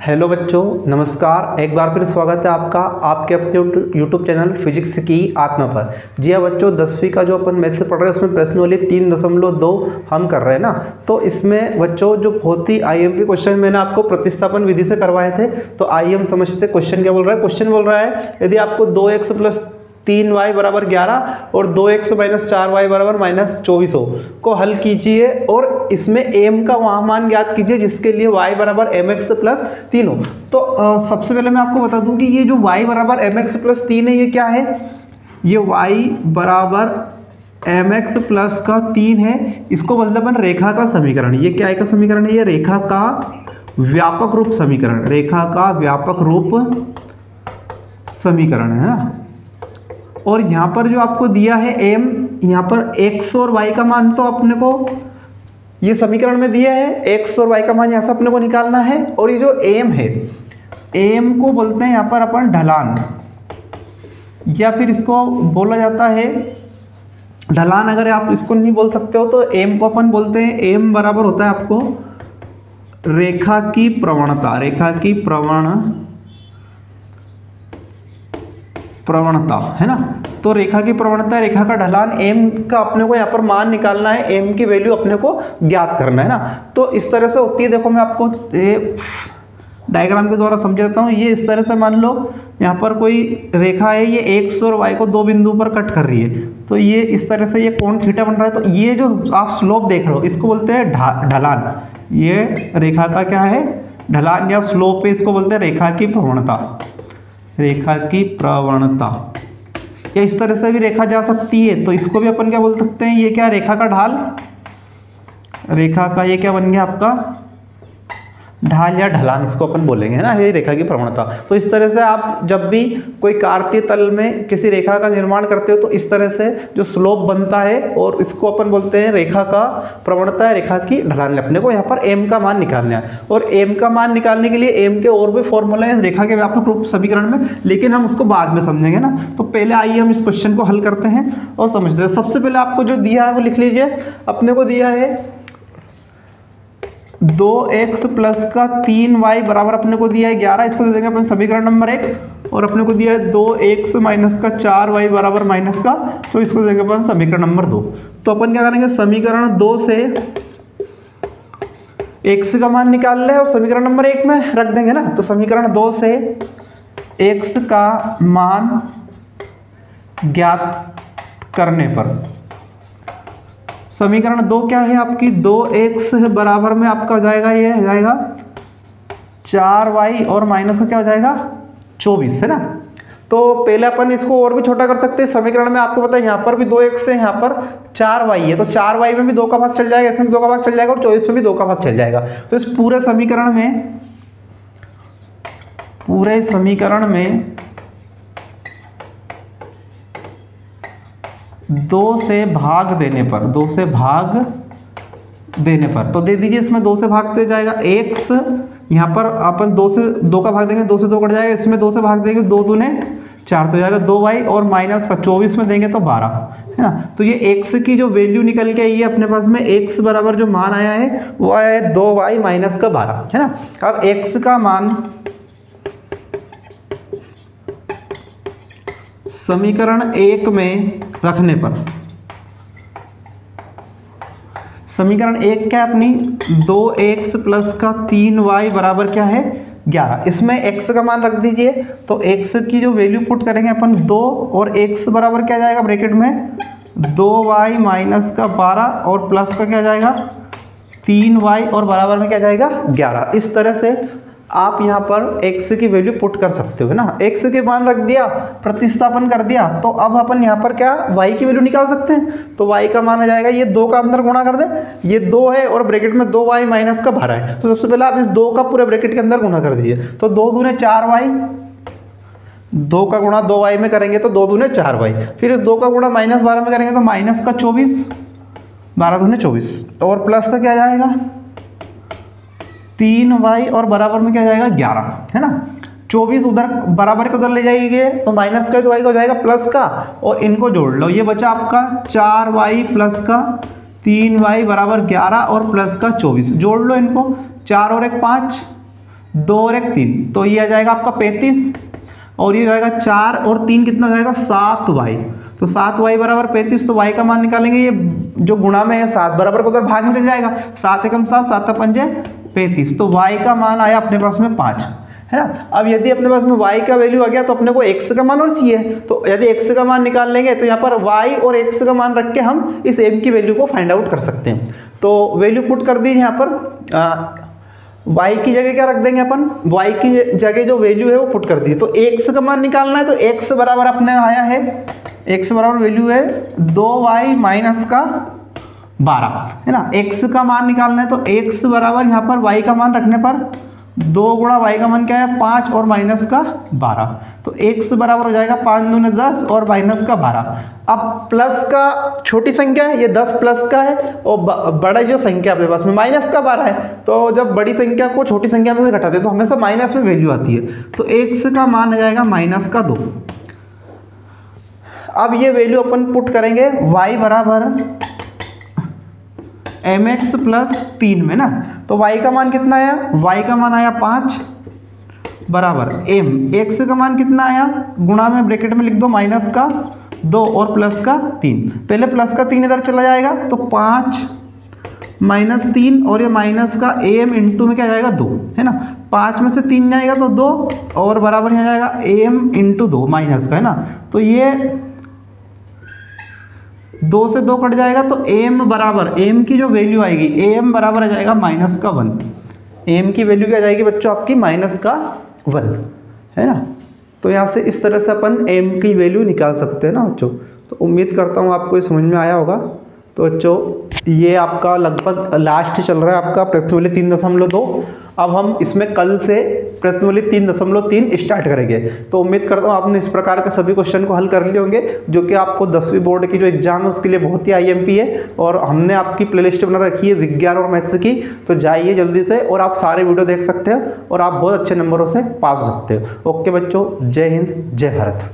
Hello बच्चों, नमस्कार। एक बार फिर स्वागत है आपका, आपके अपने यूट्यूब चैनल फिजिक्स की आत्मा पर। जी हाँ बच्चों, दसवीं का जो अपन मैथ से पढ़ रहे हैं, उसमें प्रश्न वाली तीन दशमलव दो हम कर रहे हैं ना। तो इसमें बच्चों, जो बहुत ही आईएमपी क्वेश्चन मैंने आपको प्रतिस्थापन विधि से करवाए थे तो आई समझते क्वेश्चन क्या बोल रहा है? क्वेश्चन बोल रहा है, यदि आपको दो एक्स प्लस तीन वाई बराबर ग्यारह और दो एक्स माइनस चार वाई बराबर माइनस चौबीस हो को हल कीजिए और इसमें एम का वहाँ मान ज्ञात कीजिए जिसके लिए वाई बराबर एम एक्स प्लस तीन हो। तो आ, सबसे पहले मैं आपको बता दूँ कि ये जो वाई बराबर एम एक्स प्लस तीन है ये क्या है? ये वाई बराबर एम एक्स प्लस का तीन है। इसको मतलब रेखा का समीकरण ये क्या का समीकरण है? ये रेखा का व्यापक रूप समीकरण रेखा का व्यापक रूप समीकरण है ना? और यहाँ पर जो आपको दिया है एम यहाँ पर एक्स और वाई का मान तो अपने को ये समीकरण में दिया है एक्स और वाई का मान यहाँ से अपने को निकालना है और ये जो एम है एम को बोलते हैं यहाँ पर अपन ढलान। या फिर इसको बोला जाता है ढलान, अगर आप इसको नहीं बोल सकते हो तो एम को अपन बोलते हैं एम बराबर होता है आपको रेखा की प्रवणता, रेखा की प्रवण प्रवणता, है ना? तो रेखा की प्रवणता, रेखा का ढलान एम का अपने को यहाँ पर मान निकालना है एम की वैल्यू अपने को ज्ञात करना है ना? तो इस तरह से होती है, देखो मैं आपको ये डायग्राम के द्वारा समझाता हूँ, ये इस तरह से मान लो, यहाँ पर कोई रेखा है, ये एक्स और वाई को दो बिंदु पर कट कर रही है। तो ये इस तरह से ये कोण थीटा बन रहा है तो ये जो आप स्लोप देख रहे हो, इसको बोलते हैं ढलान। ये रेखा का क्या है? ढलान या स्लोप है, इसको बोलते हैं रेखा की प्रवणता। रेखा की प्रवणता। या इस तरह से भी रेखा जा सकती है? तो इसको भी अपन क्या बोल सकते हैं? ये क्या रेखा का ढाल? रेखा का ये क्या बन गया आपका? ढाल या ढलान, इसको अपन बोलेंगे ना? ये रेखा की प्रवणता। तो इस तरह से आप जब भी कोई कार्तीय तल में किसी रेखा का निर्माण करते हो तो इस तरह से जो स्लोप बनता है और इसको अपन बोलते हैं रेखा का प्रवणता है, रेखा की ढलान। अपने को यहाँ पर एम का मान निकालना है। और एम का मान निकालने के लिए एम के और भी फॉर्मूला है रेखा के व्यापक रूप समीकरण में, लेकिन हम उसको बाद में समझेंगे ना। तो पहले आइए हम इस क्वेश्चन को हल करते हैं और समझते हैं। सबसे पहले आपको जो दिया है वो लिख लीजिए। अपने को दिया है दो एक्स प्लस का तीन वाई बराबर अपने को दिया है ग्यारह, इसको दे देंगे अपन समीकरण नंबर एक, और अपने को दिया है दो एक्स माइनस का चार वाई बराबर माइनस का तो इसको देंगे अपन समीकरण नंबर दो। तो अपन क्या करेंगे, समीकरण दो से एक्स का मान निकाल ले, और समीकरण नंबर एक में रख देंगे ना तो समीकरण दो से एक्स का मान ज्ञात करने पर। समीकरण दो क्या है आपकी? दो एक्स बराबर में आपका हो जाएगा, ये हो जाएगा चार वाई और माइनस का क्या हो जाएगा? चौबीस, है ना? तो पहले अपन इसको और भी छोटा कर सकते हैं। समीकरण में आपको पता है, यहाँ पर भी दो एक्स है, यहाँ पर चार वाई है। तो चार वाई में भी दो का भाग चल जाएगा, इसमें दो का भाग चल जाएगा और चौबीस में भी दो का भाग चल जाएगा। तो इस पूरे समीकरण में, पूरे समीकरण में दो से भाग देने पर, दो से भाग देने पर तो दे दीजिए इसमें दो से भागते जाएगा एक्स यहाँ पर अपन दो से, दो का भाग देंगे, दो से दो कट जाएगा, इसमें दो से भाग देंगे, दो दूने चार तो जाएगा दो वाई और माइनस का चौबीस में देंगे तो बारह, है ना? तो ये एक्स की जो वैल्यू निकल के आई है अपने पास में एक्स बराबर जो मान आया है, वो आया है दो वाई माइनस का बारह, है ना? अब एक्स का मान समीकरण एक में रखने पर। समीकरण एक क्या है अपनी? दो एक्स प्लस का तीन वाई बराबर क्या है? ग्यारह। इसमें x का मान रख दीजिए तो x की जो वैल्यू पुट करेंगे अपन दो, और x बराबर क्या जाएगा ब्रैकेट में? दो वाई माइनस का बारह, और प्लस का क्या जाएगा? तीन वाई, और बराबर में क्या जाएगा? ग्यारह। इस तरह से आप यहाँ पर x की वैल्यू पुट कर सकते हो ना? x के मान रख दिया, प्रतिस्थापन कर दिया तो अब अपन यहाँ पर क्या y की वैल्यू निकाल सकते हैं? तो y का मान आ जाएगा, ये दो का अंदर गुणा कर दे, ये दो है और ब्रैकेट में दो वाई माइनस का भरा है। तो सबसे पहले आप इस दो का पूरे ब्रैकेट के अंदर गुणा कर दीजिए। तो दो दूने चार वाई दो का गुणा दो वाई में करेंगे तो दो दूने चार वाई फिर इस दो का गुणा माइनस बारह में करेंगे तो माइनस का चौबीस, बारह दूने चौबीस, और प्लस का क्या जाएगा? तीन वाई और बराबर में क्या जाएगा? ग्यारह, है ना? चौबीस उधर बराबर के उधर ले जाएँगे तो माइनस का तो वाई का हो जाएगा प्लस का, और इनको जोड़ लो। ये बचा आपका चार वाई प्लस का तीन वाई बराबर ग्यारह और प्लस का चौबीस। जोड़ लो इनको। चार और एक पाँच, दो और एक तीन। तो ये आ जाएगा आपका पैंतीस, और ये जाएगा चार, और तीन कितना हो जाएगा? सात वाई तो सात वाई बराबर पैंतीस तो वाई का मान निकालेंगे। ये जो गुणा में है, सात बराबर को उधर भाग में चल जाएगा। सात एकम सात सात पंजे पैंतीस तो वाई का मान आया अपने पास में पाँच है ना? अब यदि अपने पास में y का वैल्यू आ गया तो अपने को x का मान और चाहिए। तो यदि x का मान निकाल लेंगे तो यहाँ पर y और x का मान रख के हम इस m की वैल्यू को फाइंड आउट कर सकते हैं। तो वैल्यू पुट कर दीजिए यहाँ पर आ, y की जगह क्या रख देंगे अपन? y की जगह जो वैल्यू है वो पुट कर दीजिए। तो x का मान निकालना है तो x बराबर अपने आया है x बराबर वैल्यू है दो वाई माइनस का बारह, है ना? X का मान निकालना है तो x बराबर यहाँ पर y का मान रखने पर दो गुणा वाई का मान क्या है? पाँच और माइनस का बारह। तो एक्स बराबर हो जाएगा पाँच दूने दस और माइनस का बारह। अब प्लस का छोटी संख्या है, ये दस प्लस का है और बड़ा जो संख्या अपने पास में माइनस का बारह है। तो जब बड़ी संख्या को छोटी संख्या में से घटाते हैं तो हमेशा माइनस में वैल्यू आती है। तो एक्स का मान आ जाएगा माइनस का दो। अब ये वैल्यू अपन पुट करेंगे वाई बराबर एम एक्स प्लस तीन में ना? तो y का मान कितना आया? y का मान आया पाँच। बराबर। M, x का मान कितना आया? गुणा में ब्रैकेट में लिख दो, माइनस का दो और प्लस का तीन। पहले प्लस का तीन इधर चला जाएगा तो पाँच माइनस तीन और ये माइनस का एम इंटू में क्या जाएगा? दो, है ना? पाँच में से तीन जाएगा तो दो और बराबर यहाँ जाएगा एम इंटू दो, माइनस का, है ना? तो ये दो से दो कट जाएगा तो एम बराबर एम की जो वैल्यू आएगी ए एम बराबर आ जाएगा माइनस का वन एम की वैल्यू क्या जाएगी बच्चों आपकी माइनस का वन है ना? तो यहाँ से इस तरह से अपन एम की वैल्यू निकाल सकते हैं ना बच्चों। तो उम्मीद करता हूँ आपको ये समझ में आया होगा। तो बच्चों, ये आपका लगभग लास्ट चल रहा है आपका प्रश्न वाले तीन दशमलव दो। अब हम इसमें कल से प्रश्न वाली तीन दशमलव तीन स्टार्ट करेंगे। तो उम्मीद करता हूँ आपने इस प्रकार के सभी क्वेश्चन को हल कर लिए होंगे, जो कि आपको दसवीं बोर्ड की जो एग्ज़ाम है, उसके लिए बहुत ही आईएमपी है, और हमने आपकी प्लेलिस्ट बना रखी है विज्ञान और मैथ्स की। तो जाइए जल्दी से, और आप सारे वीडियो देख सकते हो, और आप बहुत अच्छे नंबरों से पास हो सकते हो। ओके बच्चों, जय हिंद, जय भारत।